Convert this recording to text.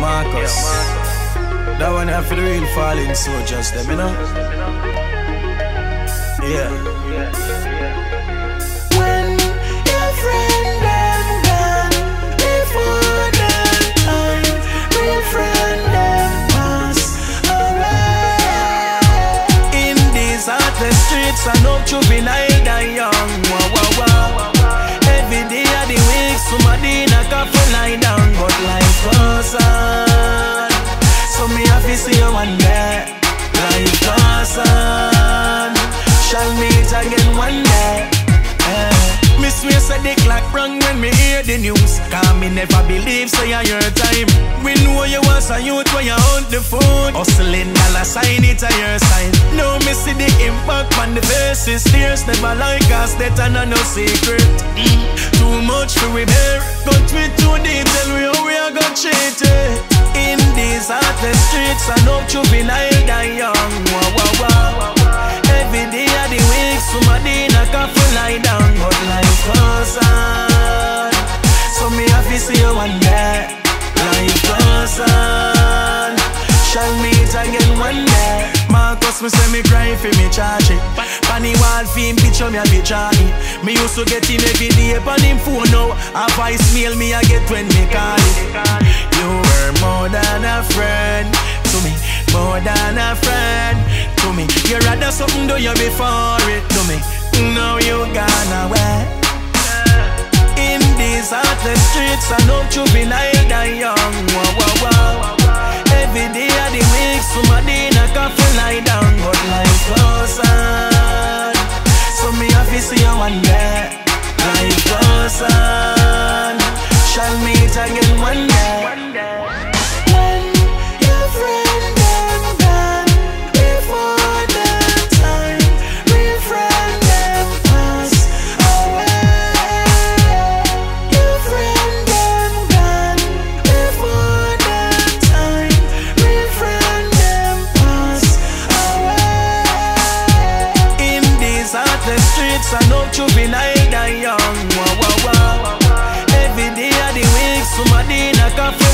Marcus. That one for the real falling soldiers, them, you know? Yeah. When your friend them gone before time, real pass away. In these heartless streets, I know juvenile and young. One day. Life goes on. Shall meet again one day. Eh. Me swear say the clock rung when me hear the news Cause me never believe say so your time We know you was a youth when you hunt the food Hustling dollar sign it a your sign Now me see the impact on the faces Tears never like us that know no secret. Too much to repair Cut me too deep tell me how we are gonna cheat streets I know juvenile die young. Wow, wow, wow. Every day of the week somebody in a coffin lie down. But life goes on. So me have to see you one day. Life goes on. Shall meet again one day. Marcus me say me cry for me charge it. Panny wall film picture me a be Charlie Me used to get him every day on him phone now A voicemail me I get when me call it. You were more than a friend You rather something do you before it to me Now you gone away in these heartless streets, I know juvenile and young. Wow, wow, wow. Every day of the week, somebody in a coffin lie down, but life goes on. So me have to see you one day. Life goes on. Shall meet again one day. Heartless streets, I know juvenile and young. Wow, wow, wow. Every day of the week, somebody in a coffin